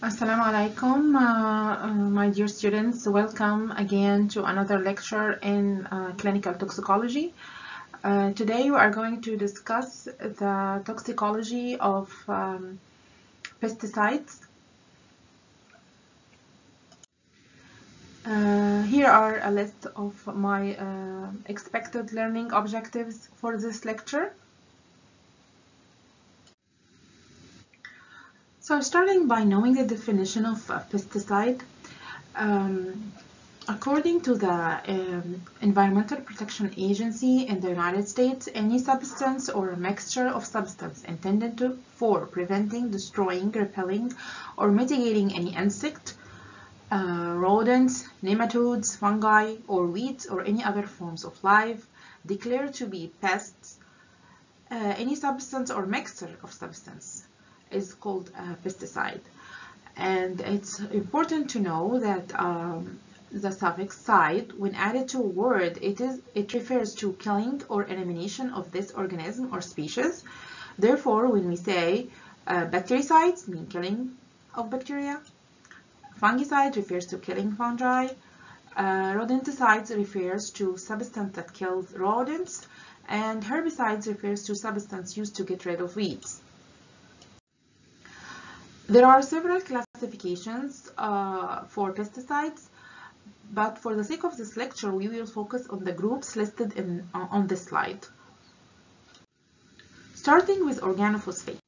Assalamu alaikum, uh, uh, my dear students. Welcome again to another lecture in uh, clinical toxicology. Uh, today we are going to discuss the toxicology of um, pesticides. Uh, here are a list of my uh, expected learning objectives for this lecture. So starting by knowing the definition of pesticide, um, according to the um, Environmental Protection Agency in the United States, any substance or mixture of substance intended to, for preventing, destroying, repelling, or mitigating any insect, uh, rodents, nematodes, fungi, or weeds, or any other forms of life declared to be pests, uh, any substance or mixture of substance is called a pesticide. And it's important to know that um, the suffix "side" when added to a word, it is it refers to killing or elimination of this organism or species. Therefore, when we say uh, bactericides, mean killing of bacteria. Fungicide refers to killing fungi. Uh, rodenticides refers to substance that kills rodents. And herbicides refers to substance used to get rid of weeds. There are several classifications uh, for pesticides, but for the sake of this lecture, we will focus on the groups listed in, uh, on this slide. Starting with organophosphate.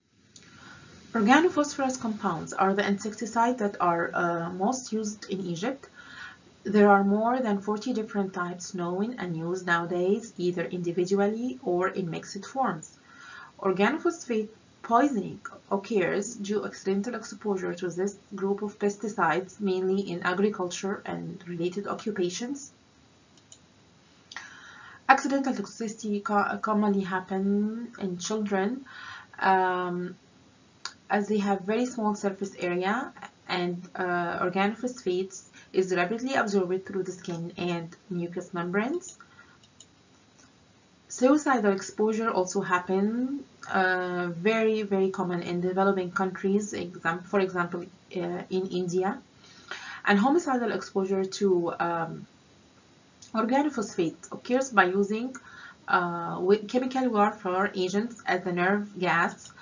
Organophosphorus compounds are the insecticides that are uh, most used in Egypt. There are more than 40 different types known and used nowadays, either individually or in mixed forms. Organophosphate Poisoning occurs due accidental exposure to this group of pesticides, mainly in agriculture and related occupations. Accidental toxicity commonly happen in children um, as they have very small surface area and uh, organophosphates is rapidly absorbed through the skin and mucous membranes. Suicidal exposure also happen uh, very, very common in developing countries, for example, uh, in India. And homicidal exposure to um, organophosphate occurs by using uh, chemical warfare agents as a nerve gas.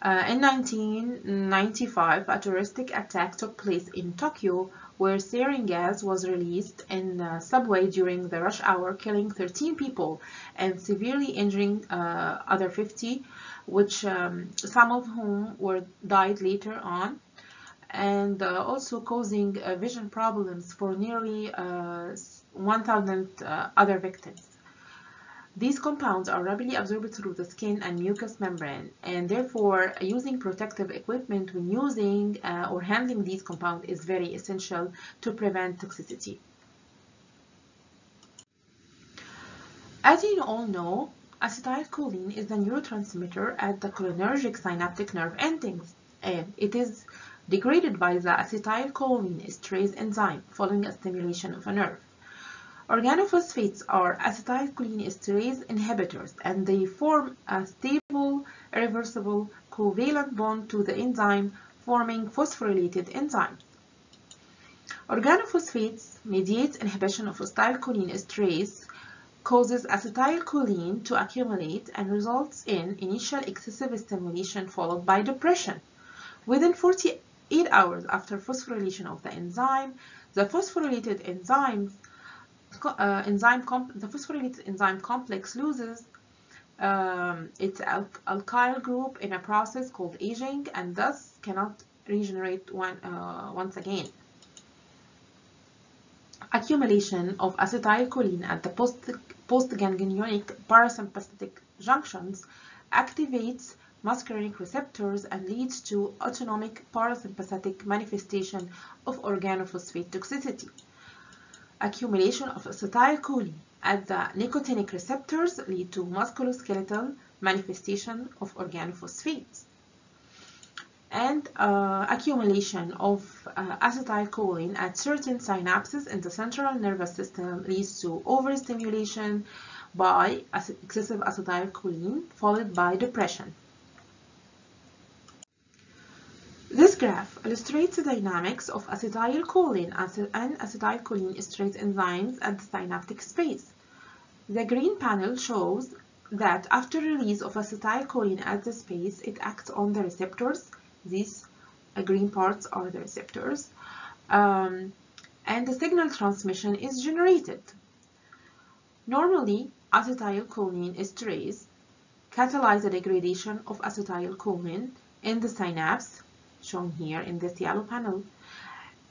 Uh, in 1995, a terroristic attack took place in Tokyo where sarin gas was released in the subway during the rush hour, killing 13 people and severely injuring uh, other 50, which um, some of whom were died later on, and uh, also causing uh, vision problems for nearly uh, 1,000 uh, other victims. These compounds are rapidly absorbed through the skin and mucous membrane, and therefore using protective equipment when using uh, or handling these compounds is very essential to prevent toxicity. As you all know, acetylcholine is the neurotransmitter at the cholinergic synaptic nerve endings, and it is degraded by the acetylcholine esterase enzyme following a stimulation of a nerve. Organophosphates are acetylcholine esterase inhibitors and they form a stable, irreversible, covalent bond to the enzyme, forming phosphorylated enzymes. Organophosphates mediate inhibition of acetylcholine esterase, causes acetylcholine to accumulate and results in initial excessive stimulation followed by depression. Within 48 hours after phosphorylation of the enzyme, the phosphorylated enzymes uh, enzyme the phosphorylated enzyme complex loses um, its al alkyl group in a process called aging and thus cannot regenerate one, uh, once again. Accumulation of acetylcholine at the post postganglionic parasympathetic junctions activates muscarinic receptors and leads to autonomic parasympathetic manifestation of organophosphate toxicity accumulation of acetylcholine at the nicotinic receptors lead to musculoskeletal manifestation of organophosphates. And uh, accumulation of uh, acetylcholine at certain synapses in the central nervous system leads to overstimulation by excessive acetylcholine followed by depression. This graph illustrates the dynamics of acetylcholine and acetylcholine esterase enzymes at the synaptic space. The green panel shows that after release of acetylcholine at the space, it acts on the receptors. These green parts are the receptors. Um, and the signal transmission is generated. Normally, acetylcholine esterase catalyze the degradation of acetylcholine in the synapse, shown here in this yellow panel,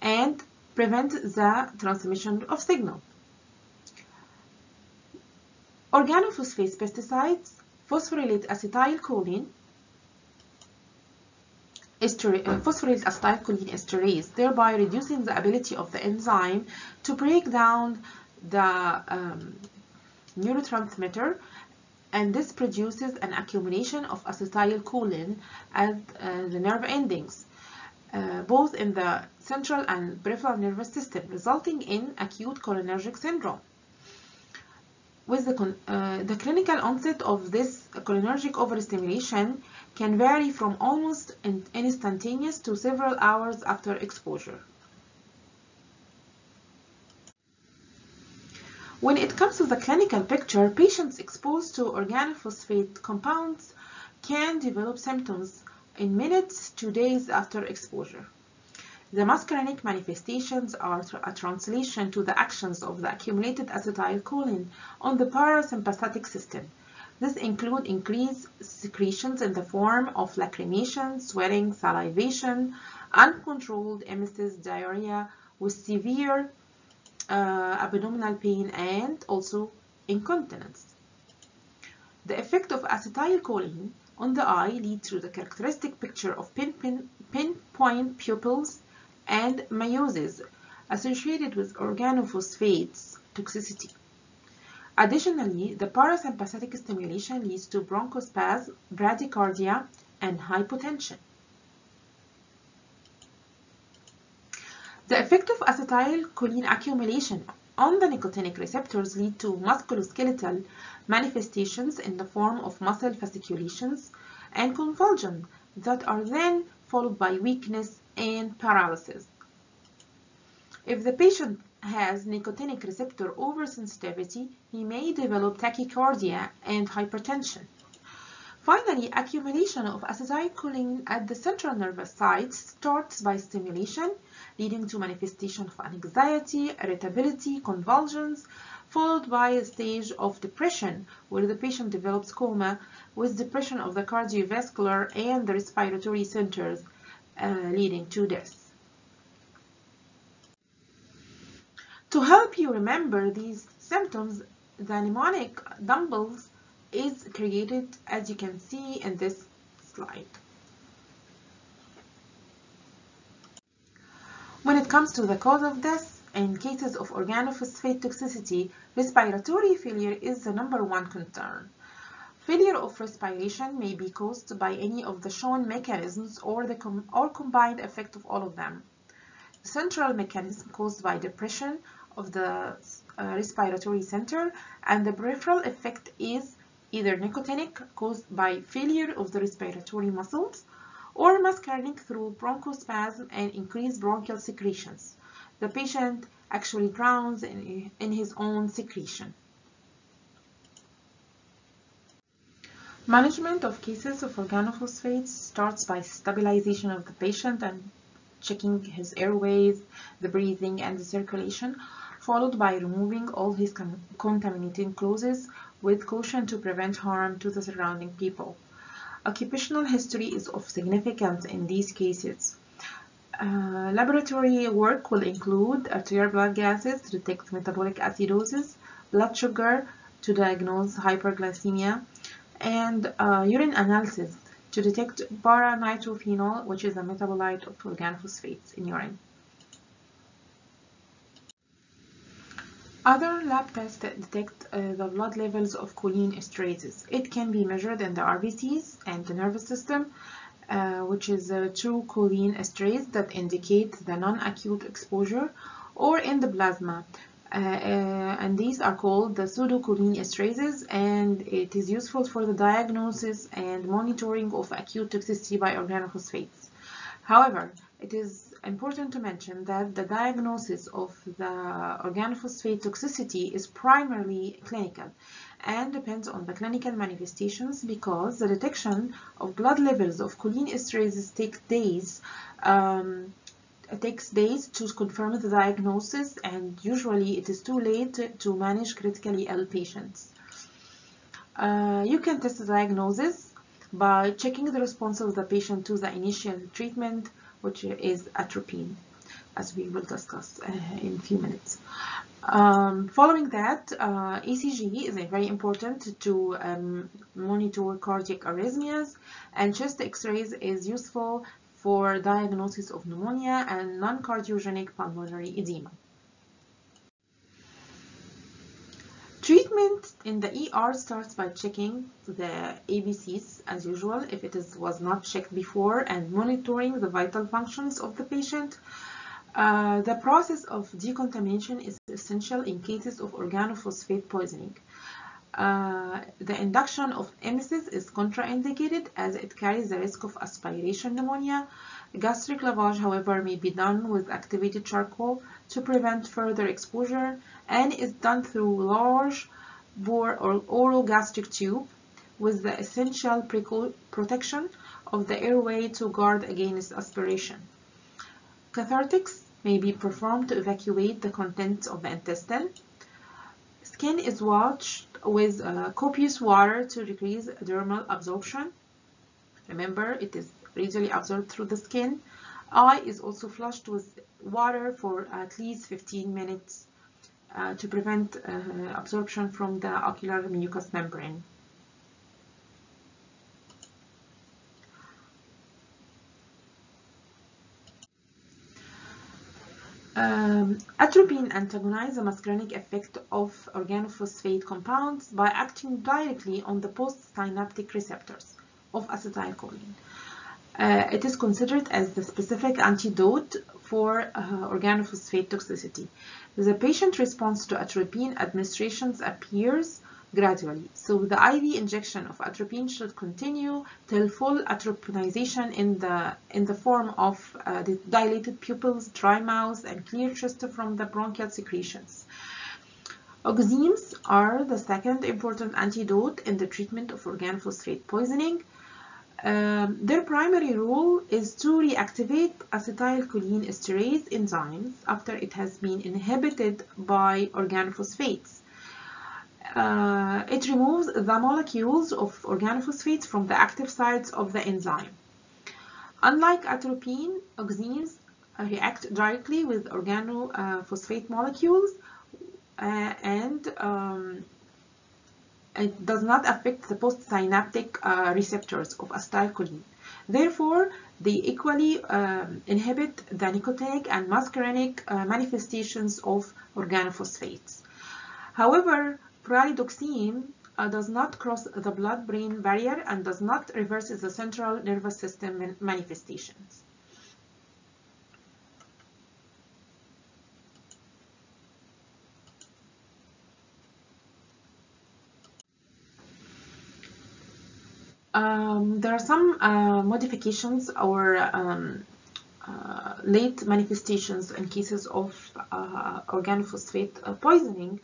and prevent the transmission of signal. Organophosphate pesticides phosphorylate acetylcholine uh, phosphorylate acetylcholine esterase, thereby reducing the ability of the enzyme to break down the um, neurotransmitter and this produces an accumulation of acetylcholine at uh, the nerve endings, uh, both in the central and peripheral nervous system, resulting in acute cholinergic syndrome with the, uh, the clinical onset of this cholinergic overstimulation can vary from almost instantaneous to several hours after exposure. When it comes to the clinical picture, patients exposed to organophosphate compounds can develop symptoms in minutes to days after exposure. The muscarinic manifestations are a translation to the actions of the accumulated acetylcholine on the parasympathetic system. This include increased secretions in the form of lacrimation, sweating, salivation, uncontrolled emesis, diarrhea with severe uh, abdominal pain and also incontinence. The effect of acetylcholine on the eye leads to the characteristic picture of pinpoint pin, pin pupils and miosis associated with organophosphates toxicity. Additionally, the parasympathetic stimulation leads to bronchospasm, bradycardia, and hypotension. The effect of acetylcholine accumulation on the nicotinic receptors lead to musculoskeletal manifestations in the form of muscle fasciculations and convulsion that are then followed by weakness and paralysis. If the patient has nicotinic receptor oversensitivity, he may develop tachycardia and hypertension. Finally, accumulation of acetylcholine at the central nervous sites starts by stimulation, leading to manifestation of anxiety, irritability, convulsions, followed by a stage of depression where the patient develops coma with depression of the cardiovascular and the respiratory centers uh, leading to death. To help you remember these symptoms, the mnemonic dumbbells is created as you can see in this slide. When it comes to the cause of death, in cases of organophosphate toxicity, respiratory failure is the number one concern. Failure of respiration may be caused by any of the shown mechanisms or the com or combined effect of all of them. The central mechanism caused by depression of the uh, respiratory center and the peripheral effect is either nicotinic caused by failure of the respiratory muscles or muscarinic through bronchospasm and increased bronchial secretions. The patient actually drowns in, in his own secretion. Management of cases of organophosphates starts by stabilization of the patient and checking his airways, the breathing, and the circulation, followed by removing all his contaminating clothes with caution to prevent harm to the surrounding people. Occupational history is of significance in these cases. Uh, laboratory work will include arterial blood gases to detect metabolic acidosis, blood sugar to diagnose hyperglycemia, and uh, urine analysis to detect para-nitrophenol, which is a metabolite of organophosphates in urine. Other lab tests detect uh, the blood levels of choline esterases. It can be measured in the RBCs and the nervous system, uh, which is a true choline esterase that indicate the non-acute exposure, or in the plasma, uh, uh, and these are called the pseudocholine esterases and it is useful for the diagnosis and monitoring of acute toxicity by organophosphates. However, it is important to mention that the diagnosis of the organophosphate toxicity is primarily clinical and depends on the clinical manifestations because the detection of blood levels of choline esterases takes days um, takes days to confirm the diagnosis and usually it is too late to manage critically ill patients. Uh, you can test the diagnosis by checking the response of the patient to the initial treatment, which is atropine, as we will discuss uh, in a few minutes. Um, following that, uh, ECG is very important to um, monitor cardiac arrhythmias, and chest X-rays is useful for diagnosis of pneumonia and non-cardiogenic pulmonary edema. Treatment in the ER starts by checking the ABCs as usual if it is, was not checked before and monitoring the vital functions of the patient. Uh, the process of decontamination is essential in cases of organophosphate poisoning. Uh, the induction of emesis is contraindicated as it carries the risk of aspiration pneumonia. Gastric lavage, however, may be done with activated charcoal to prevent further exposure and is done through large bore or oral gastric tube with the essential protection of the airway to guard against aspiration. Cathartics may be performed to evacuate the contents of the intestine. Skin is washed with uh, copious water to decrease dermal absorption. Remember, it is readily absorbed through the skin. Eye is also flushed with water for at least 15 minutes uh, to prevent uh, absorption from the ocular mucous membrane. Um, atropine antagonizes the muscarinic effect of organophosphate compounds by acting directly on the postsynaptic receptors of acetylcholine. Uh, it is considered as the specific antidote for uh, organophosphate toxicity. The patient response to atropine administrations appears gradually. So the IV injection of atropine should continue till full atropinization in the in the form of uh, the dilated pupils, dry mouth, and clear chest from the bronchial secretions. Oximes are the second important antidote in the treatment of organophosphate poisoning. Um, their primary role is to reactivate acetylcholine esterase enzymes after it has been inhibited by organophosphates. Uh, it removes the molecules of organophosphates from the active sites of the enzyme. Unlike atropine, oximes react directly with organophosphate molecules uh, and um, it does not affect the postsynaptic uh, receptors of acetylcholine. Therefore, they equally um, inhibit the nicotinic and muscarinic uh, manifestations of organophosphates. However, Pralidoxime uh, does not cross the blood-brain barrier and does not reverse the central nervous system manifestations. Um, there are some uh, modifications or um, uh, late manifestations in cases of uh, organophosphate uh, poisoning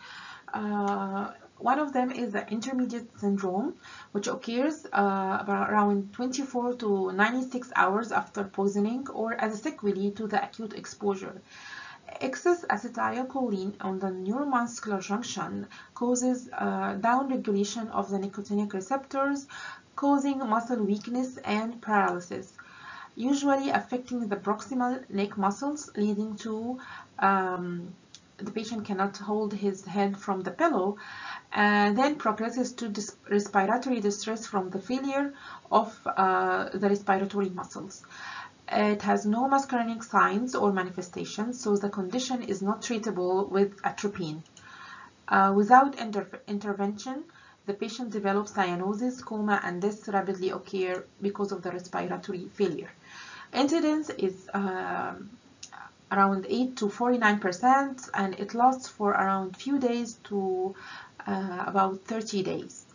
uh, one of them is the intermediate syndrome, which occurs uh, around 24 to 96 hours after poisoning or as a sequelae to the acute exposure. Excess acetylcholine on the neuromuscular junction causes downregulation of the nicotinic receptors, causing muscle weakness and paralysis, usually affecting the proximal neck muscles, leading to um, the patient cannot hold his head from the pillow and then progresses to respiratory distress from the failure of uh, the respiratory muscles. It has no muscarinic signs or manifestations, so the condition is not treatable with atropine. Uh, without inter intervention, the patient develops cyanosis, coma, and this rapidly occur because of the respiratory failure. Incidence is uh, around 8 to 49 percent and it lasts for around few days to uh, about 30 days.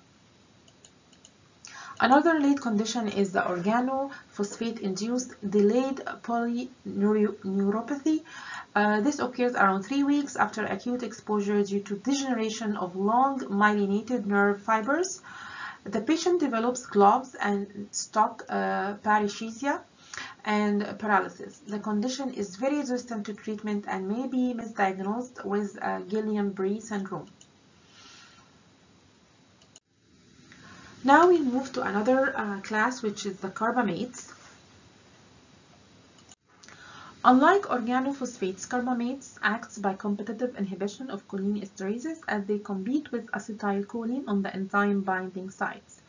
Another late condition is the organophosphate-induced delayed polyneuropathy. Uh, this occurs around three weeks after acute exposure due to degeneration of long myelinated nerve fibers. The patient develops globs and stock uh, and paralysis. The condition is very resistant to treatment and may be misdiagnosed with uh, Guillain-Barré syndrome. Now we move to another uh, class which is the carbamates. Unlike organophosphates, carbamates acts by competitive inhibition of choline esterases as they compete with acetylcholine on the enzyme binding sites.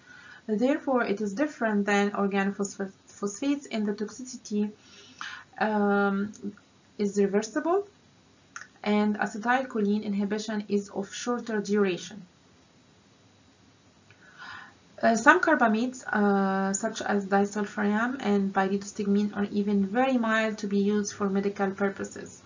Therefore, it is different than organophosphates in the toxicity um, is reversible and acetylcholine inhibition is of shorter duration. Uh, some carbamates, uh, such as disulfiram and pyridostigmine, are even very mild to be used for medical purposes.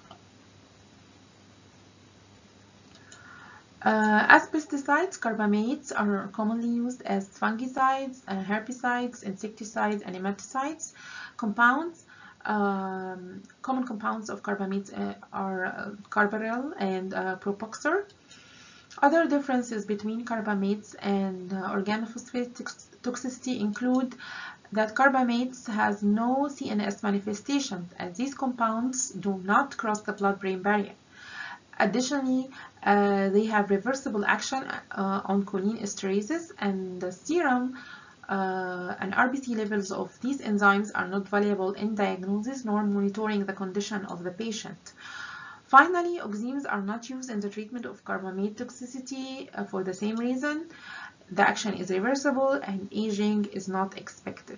Uh, as pesticides, carbamates are commonly used as fungicides, uh, herbicides, insecticides, and nematicides. Compounds, um, common compounds of carbamates uh, are uh, carbaryl and uh. Other differences between carbamates and uh, organophosphate toxicity include that carbamates has no CNS manifestations as these compounds do not cross the blood-brain barrier. Additionally, uh, they have reversible action uh, on choline esterases and the serum uh, and RBC levels of these enzymes are not valuable in diagnosis nor monitoring the condition of the patient. Finally, oximes are not used in the treatment of carbamate toxicity uh, for the same reason. The action is reversible and aging is not expected.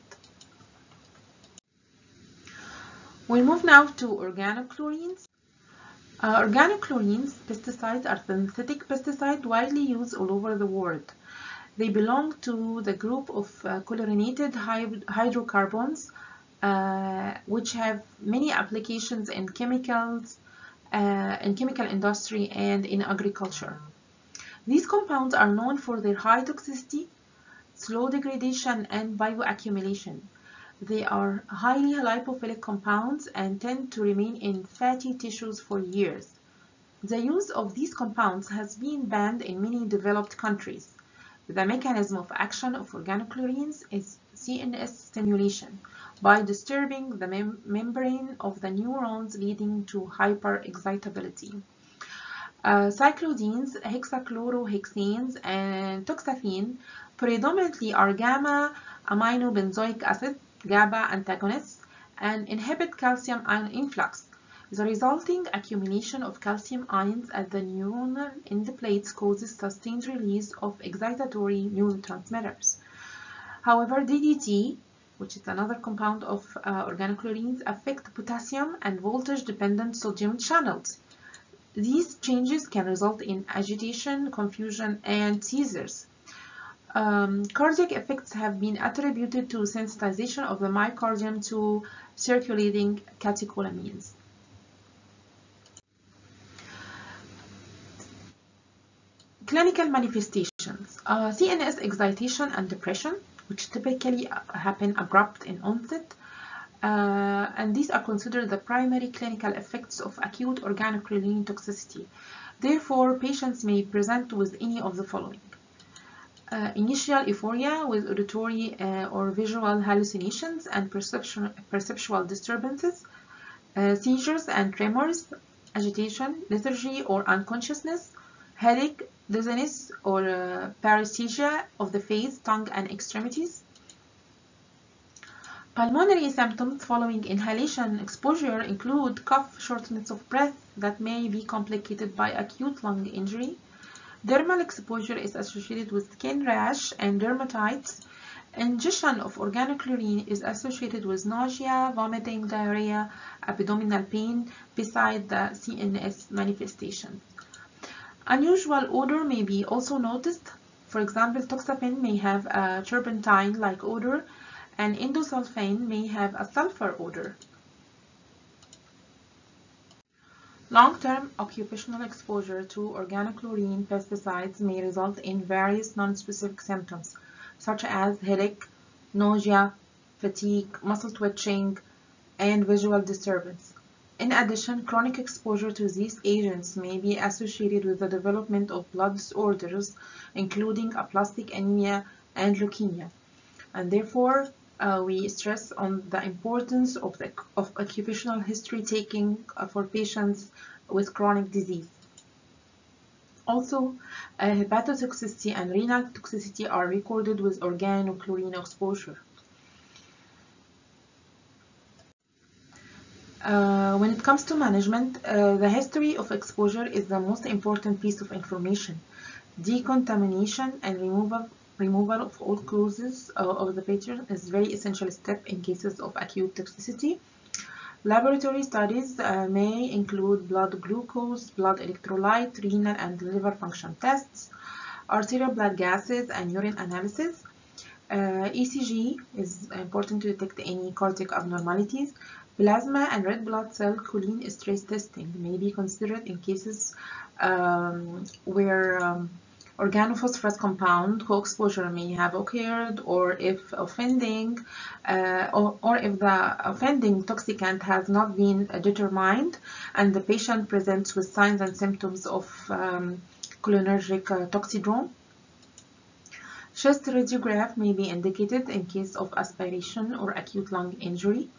We move now to organochlorines. Uh, organochlorines, pesticides, are synthetic pesticides widely used all over the world. They belong to the group of uh, chlorinated hydrocarbons, uh, which have many applications in chemicals, uh, in chemical industry and in agriculture. These compounds are known for their high toxicity, slow degradation, and bioaccumulation. They are highly lipophilic compounds and tend to remain in fatty tissues for years. The use of these compounds has been banned in many developed countries. The mechanism of action of organochlorines is CNS stimulation by disturbing the mem membrane of the neurons leading to hyperexcitability. Uh, cyclodienes, hexachlorohexanes, and toxaphene predominantly are gamma aminobenzoic acid GABA antagonists and inhibit calcium ion influx. The resulting accumulation of calcium ions at the neuron in the plates causes sustained release of excitatory neurotransmitters. However, DDT, which is another compound of uh, organochlorines, affect potassium and voltage-dependent sodium channels. These changes can result in agitation, confusion, and seizures. Um, cardiac effects have been attributed to sensitization of the myocardium to circulating catecholamines. Clinical manifestations. Uh, CNS excitation and depression, which typically happen abrupt in onset, uh, and these are considered the primary clinical effects of acute organic organochlorine toxicity. Therefore, patients may present with any of the following uh, initial euphoria with auditory uh, or visual hallucinations and perceptual disturbances, uh, seizures and tremors, agitation, lethargy or unconsciousness, headache, dizziness or uh, paresthesia of the face, tongue and extremities. Pulmonary symptoms following inhalation exposure include cough, shortness of breath that may be complicated by acute lung injury, Dermal exposure is associated with skin rash and dermatitis. Ingestion of organochlorine is associated with nausea, vomiting, diarrhea, abdominal pain, beside the CNS manifestations. Unusual odor may be also noticed. For example, toxaphene may have a turpentine-like odor, and endosulfan may have a sulfur odor. Long-term occupational exposure to organochlorine pesticides may result in various non-specific symptoms, such as headache, nausea, fatigue, muscle twitching, and visual disturbance. In addition, chronic exposure to these agents may be associated with the development of blood disorders, including aplastic anemia and leukemia. And therefore, uh, we stress on the importance of, the, of occupational history taking uh, for patients with chronic disease. Also, uh, hepatotoxicity and renal toxicity are recorded with organochlorine exposure. Uh, when it comes to management, uh, the history of exposure is the most important piece of information. Decontamination and removal, removal of all causes uh, of the patient is a very essential step in cases of acute toxicity. Laboratory studies uh, may include blood glucose, blood electrolyte, renal and liver function tests, arterial blood gases, and urine analysis. Uh, ECG is important to detect any cardiac abnormalities. Plasma and red blood cell choline esterase testing may be considered in cases um, where um, organophosphorus compound co-exposure may have occurred or if offending uh, or, or, if the offending toxicant has not been determined and the patient presents with signs and symptoms of um, cholinergic uh, toxidrome. Chest radiograph may be indicated in case of aspiration or acute lung injury.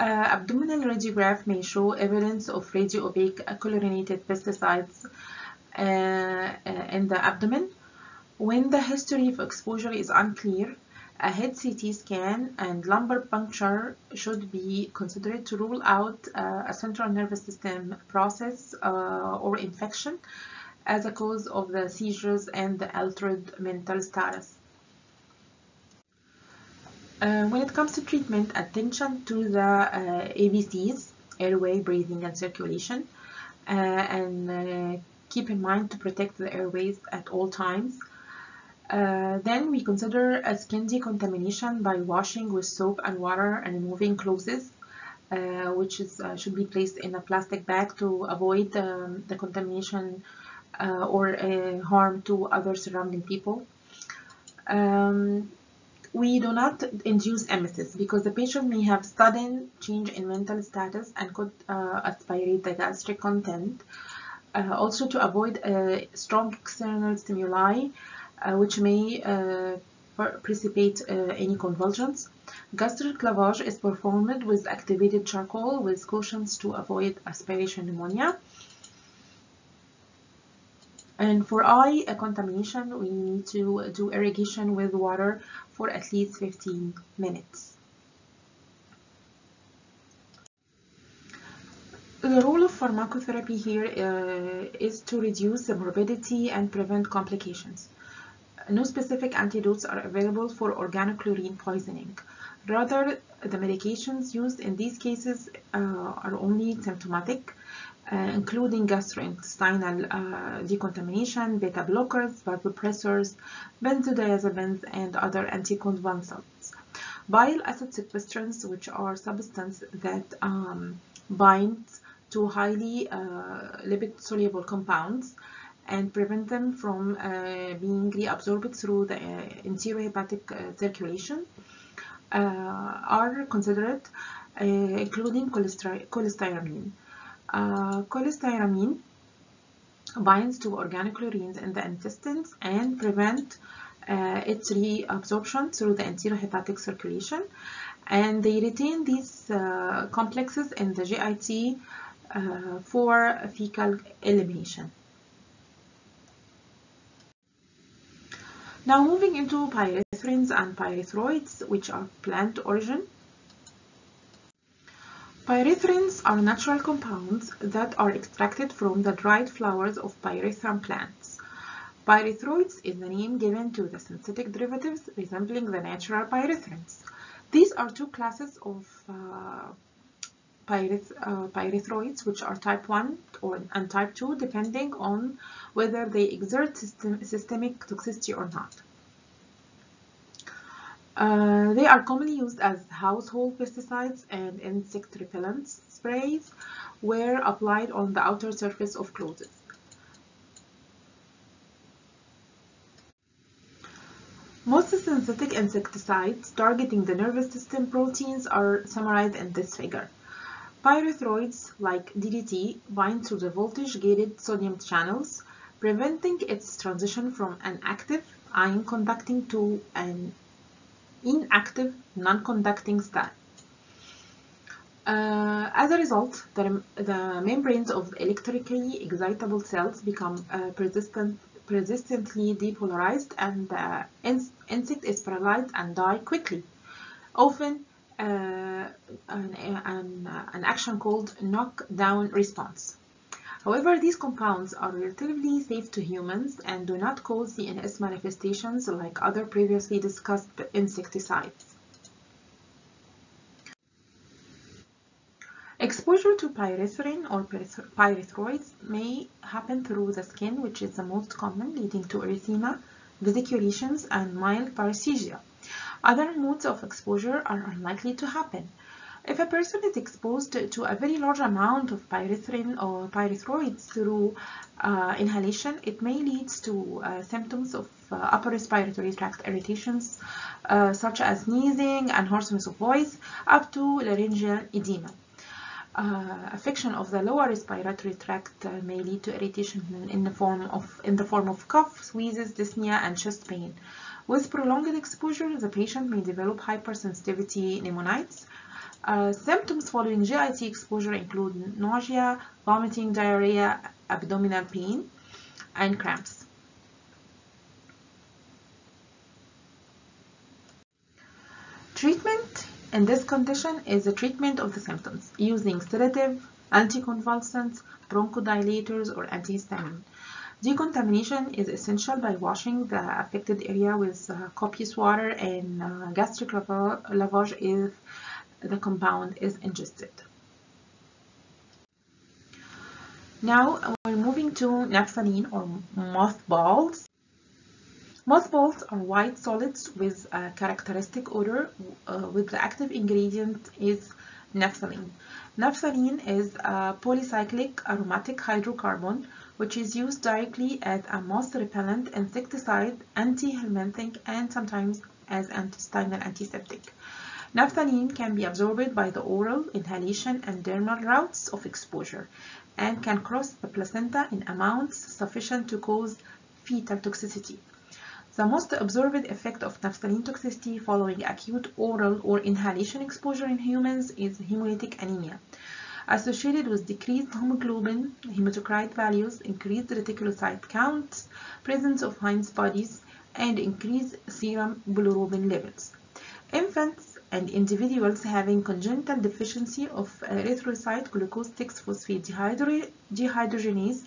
Uh, abdominal radiograph may show evidence of radio-opaque chlorinated pesticides uh, uh, in the abdomen. When the history of exposure is unclear, a head CT scan and lumbar puncture should be considered to rule out uh, a central nervous system process uh, or infection as a cause of the seizures and the altered mental status. Uh, when it comes to treatment, attention to the uh, ABCs, airway, breathing, and circulation, uh, and uh, keep in mind to protect the airways at all times. Uh, then we consider a skin decontamination by washing with soap and water and removing clothes, which is, should be placed in a plastic bag to avoid um, the contamination or harm to other surrounding people. Um, we do not induce emesis because the patient may have sudden change in mental status and could uh, aspirate the gastric content. Uh, also to avoid uh, strong external stimuli uh, which may uh, precipitate uh, any convulsions. Gastric lavage is performed with activated charcoal with cautions to avoid aspiration pneumonia. And for eye contamination, we need to do irrigation with water for at least 15 minutes. The role of pharmacotherapy here uh, is to reduce the morbidity and prevent complications. No specific antidotes are available for organochlorine poisoning. Rather, the medications used in these cases uh, are only symptomatic including gastrointestinal uh, decontamination, beta blockers, vasopressors, benzodiazepines, and other anticonvulsants. Bile acid sequestrants, which are substances that um, bind to highly uh, lipid-soluble compounds and prevent them from uh, being reabsorbed through the uh, enterohepatic uh, circulation, are considered, including cholestyramine. Uh, cholestyramine binds to organochlorines in the intestines and prevent uh, its reabsorption through the enterohepatic circulation and they retain these uh, complexes in the GIT uh, for fecal elimination. Now moving into pyrethrins and pyrethroids which are plant origin. Pyrethrins are natural compounds that are extracted from the dried flowers of pyrethrum plants. Pyrethroids is the name given to the synthetic derivatives resembling the natural pyrethrins. These are two classes of uh, pyreth uh, pyrethroids, which are type 1 or, and type 2, depending on whether they exert system, systemic toxicity or not. Uh, they are commonly used as household pesticides and insect repellent sprays where applied on the outer surface of clothes. Most synthetic insecticides targeting the nervous system proteins are summarized in this figure. Pyrethroids, like DDT, bind to the voltage-gated sodium channels, preventing its transition from an active ion conducting to an inactive non-conducting state. Uh, as a result, the, the, membranes of electrically excitable cells become uh, persistent, persistently depolarized and the insect is paralyzed and die quickly. Often, uh, an, an, an action called knockdown response. However, these compounds are relatively safe to humans and do not cause CNS manifestations like other previously discussed insecticides. Exposure to pyrethrin or pyrethroids may happen through the skin, which is the most common, leading to erythema, vesiculations, and mild paresthesia. Other modes of exposure are unlikely to happen. If a person is exposed to a very large amount of pyrethrin or pyrethroids through uh, inhalation, it may lead to uh, symptoms of uh, upper respiratory tract irritations uh, such as sneezing and hoarseness of voice up to laryngeal edema. Uh, affection of the lower respiratory tract uh, may lead to irritation in the form of in the form of cough, wheezes, dyspnea, and chest pain. With prolonged exposure, the patient may develop hypersensitivity pneumonitis, uh, symptoms following GIT exposure include nausea, vomiting, diarrhea, abdominal pain, and cramps. Treatment in this condition is the treatment of the symptoms using sedative, anticonvulsants, bronchodilators, or antihistamine. Decontamination is essential by washing the affected area with uh, copious water and uh, gastric lavage if the compound is ingested. Now we're moving to naphthalene or mothballs. Mothballs are white solids with a characteristic odor uh, with the active ingredient is naphthalene. Naphthalene is a polycyclic aromatic hydrocarbon which is used directly as a moth repellent, insecticide, anti-helminthic, and sometimes as intestinal antiseptic. Naphthalene can be absorbed by the oral, inhalation, and dermal routes of exposure and can cross the placenta in amounts sufficient to cause fetal toxicity. The most observed effect of naphthalene toxicity following acute oral or inhalation exposure in humans is hemolytic anemia, associated with decreased hemoglobin, hematocrit values, increased reticulocyte counts, presence of Heinz bodies, and increased serum bilirubin levels. Infants and individuals having congenital deficiency of erythrocyte glucose 6-phosphate dehydrogenase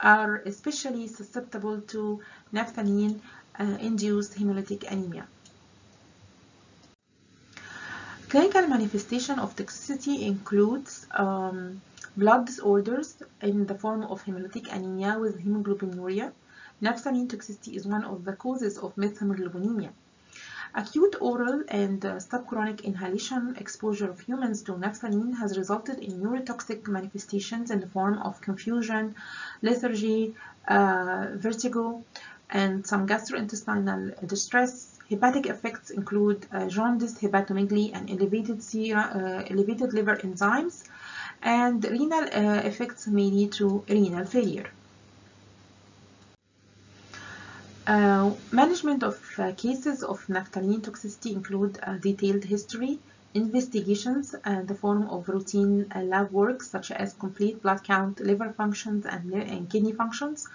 are especially susceptible to naphthalene-induced uh, hemolytic anemia. Clinical manifestation of toxicity includes um, blood disorders in the form of hemolytic anemia with hemoglobinuria. Naphthalene toxicity is one of the causes of methemoglobinemia. Acute oral and uh, subchronic inhalation exposure of humans to naphthalene has resulted in neurotoxic manifestations in the form of confusion, lethargy, uh, vertigo, and some gastrointestinal distress. Hepatic effects include uh, jaundice, hepatomegaly, and elevated, uh, elevated liver enzymes, and renal uh, effects may lead to renal failure. Uh, management of uh, cases of naphthalene toxicity include a detailed history, investigations in the form of routine uh, lab work such as complete blood count, liver functions, and, and kidney functions,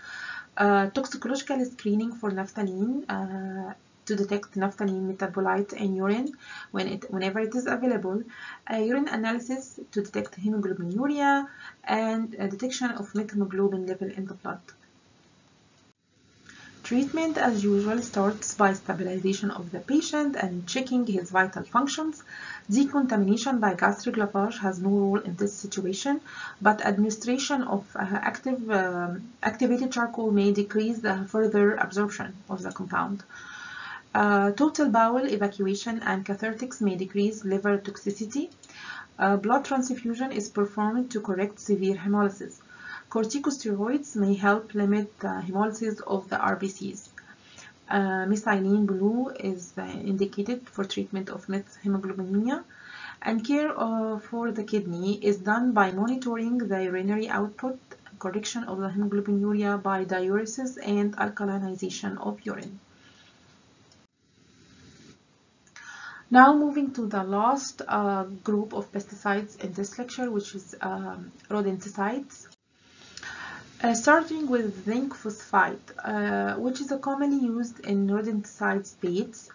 uh, toxicological screening for naphthalene uh, to detect naphthalene metabolite in urine when it, whenever it is available, urine analysis to detect hemoglobinuria, and detection of methemoglobin level in the blood. Treatment as usual starts by stabilization of the patient and checking his vital functions. Decontamination by gastric lavage has no role in this situation, but administration of uh, active uh, activated charcoal may decrease the further absorption of the compound. Uh, total bowel evacuation and cathartics may decrease liver toxicity. Uh, blood transfusion is performed to correct severe hemolysis. Corticosteroids may help limit the hemolysis of the RBCs. uh, methylene blue is uh, indicated for treatment of methemoglobinemia and care uh, for the kidney is done by monitoring the urinary output, correction of the hemoglobinuria by diuresis and alkalinization of urine. Now moving to the last uh, group of pesticides in this lecture, which is um, rodenticides. Uh, starting with zinc phosphide, uh, which is a commonly used in rodenticides baits.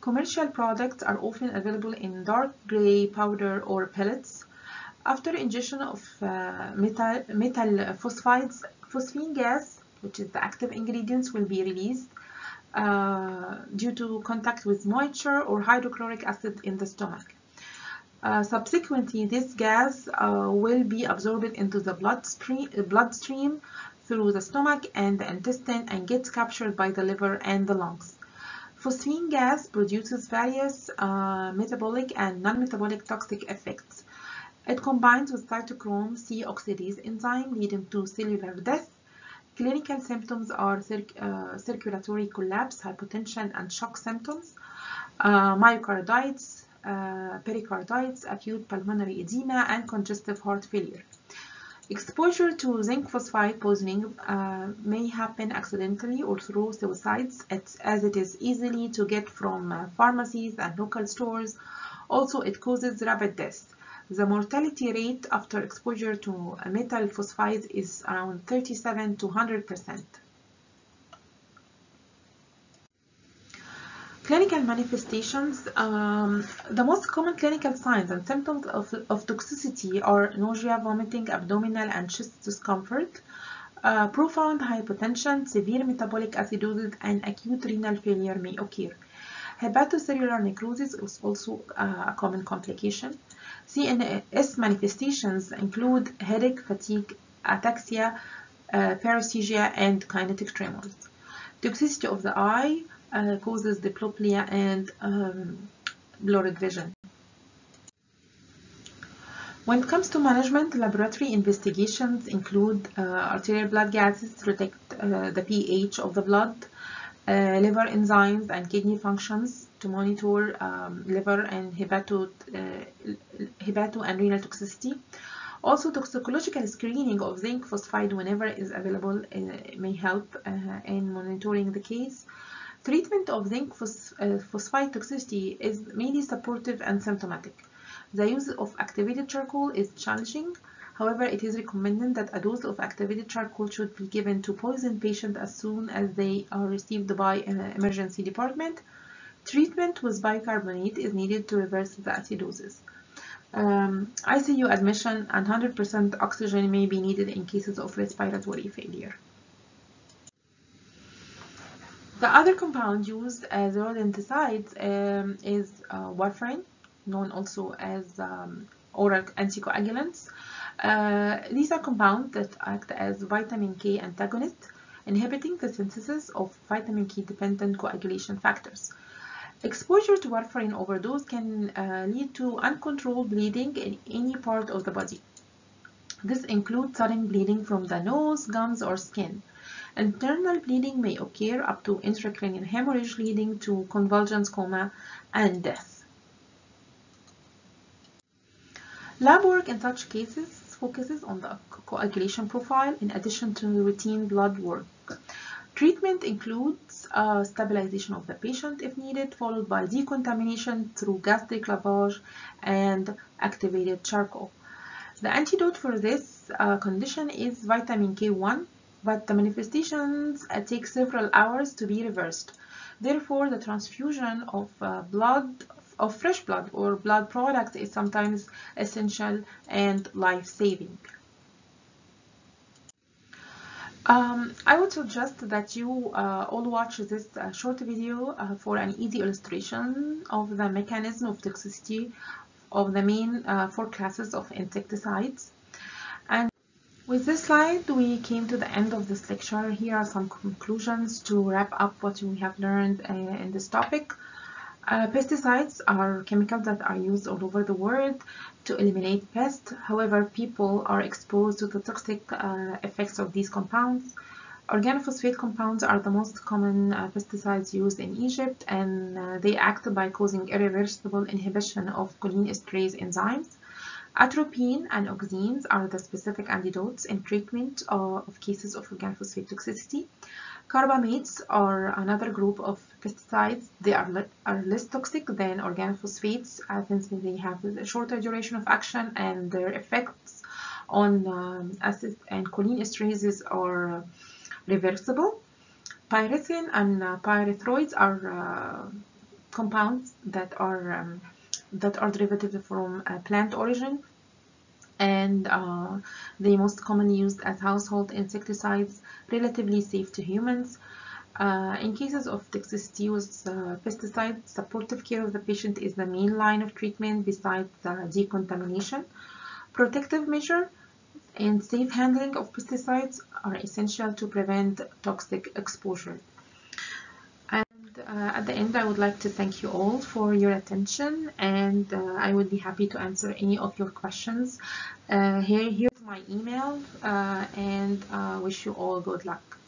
Commercial products are often available in dark gray powder or pellets. After ingestion of uh, metal, metal phosphides, phosphine gas, which is the active ingredients, will be released uh, due to contact with moisture or hydrochloric acid in the stomach. Uh, subsequently, this gas uh, will be absorbed into the bloodstream, bloodstream through the stomach and the intestine and gets captured by the liver and the lungs. Phosphine gas produces various uh, metabolic and non-metabolic toxic effects. It combines with cytochrome C oxidase enzyme leading to cellular death Clinical symptoms are uh, circulatory collapse, hypotension, and shock symptoms, uh, myocarditis, uh, pericarditis, acute pulmonary edema, and congestive heart failure. Exposure to zinc phosphide poisoning uh, may happen accidentally or through suicides as it is easily to get from uh, pharmacies and local stores. Also, it causes rapid death. The mortality rate after exposure to metal phosphide is around 37 to 100%. Clinical manifestations, um, the most common clinical signs and symptoms of, of toxicity are nausea, vomiting, abdominal and chest discomfort, uh, profound hypotension, severe metabolic acidosis, and acute renal failure may occur. Hepatocellular necrosis is also uh, a common complication. CNS manifestations include headache, fatigue, ataxia, uh, paresthesia, and kinetic tremors. Toxicity of the eye uh, causes diplopia and um, blurred vision. When it comes to management, laboratory investigations include uh, arterial blood gases to detect uh, the pH of the blood, uh, liver enzymes and kidney functions to monitor um, liver and hepato, uh, hepato and renal toxicity. Also, toxicological screening of zinc phosphide whenever is available uh, may help in monitoring the case. Treatment of zinc uh, phosphide toxicity is mainly supportive and symptomatic. The use of activated charcoal is challenging. However, it is recommended that a dose of activated charcoal should be given to poison patients as soon as they are received by an emergency department. Treatment with bicarbonate is needed to reverse the acidosis. Um, ICU admission and 100% oxygen may be needed in cases of respiratory failure. The other compound used as rodenticides um, is uh, warfarin, known also as um, oral anticoagulants. Uh, these are compounds that act as vitamin K antagonists, inhibiting the synthesis of vitamin K dependent coagulation factors. Exposure to warfarin overdose can uh, lead to uncontrolled bleeding in any part of the body. This includes sudden bleeding from the nose, gums, or skin. Internal bleeding may occur up to intracranial hemorrhage leading to convulsions, coma, and death. Lab work in such cases focuses on the coagulation profile in addition to routine blood work. Treatment includes uh, stabilization of the patient if needed, followed by decontamination through gastric lavage and activated charcoal. The antidote for this uh, condition is vitamin K1, but the manifestations take several hours to be reversed. Therefore, the transfusion of uh, blood of fresh blood or blood products is sometimes essential and life-saving. Um, I would suggest that you uh, all watch this uh, short video uh, for an easy illustration of the mechanism of toxicity of the main uh, four classes of insecticides. With this slide, we came to the end of this lecture. Here are some conclusions to wrap up what we have learned uh, in this topic. Uh, pesticides are chemicals that are used all over the world to eliminate pests. However, people are exposed to the toxic uh, effects of these compounds. Organophosphate compounds are the most common uh, pesticides used in Egypt and uh, they act by causing irreversible inhibition of cholinesterase enzymes. Atropine and oximes are the specific antidotes in treatment of cases of organophosphate toxicity. Carbamates are another group of pesticides. They are, are less toxic than organophosphates uh, since they have a shorter duration of action and their effects on um, acid and cholinesterases are reversible. Pyrethrin and uh, pyrethroids are uh, compounds that are um, that are derivative from uh, plant origin and uh, the most commonly used as household insecticides, relatively safe to humans. Uh, in cases of toxicity with uh, pesticides, supportive care of the patient is the main line of treatment besides decontamination. Protective measure and safe handling of pesticides are essential to prevent toxic exposure. Uh, at the end, I would like to thank you all for your attention and uh, I would be happy to answer any of your questions. Uh, here, here's my email uh, and uh, wish you all good luck.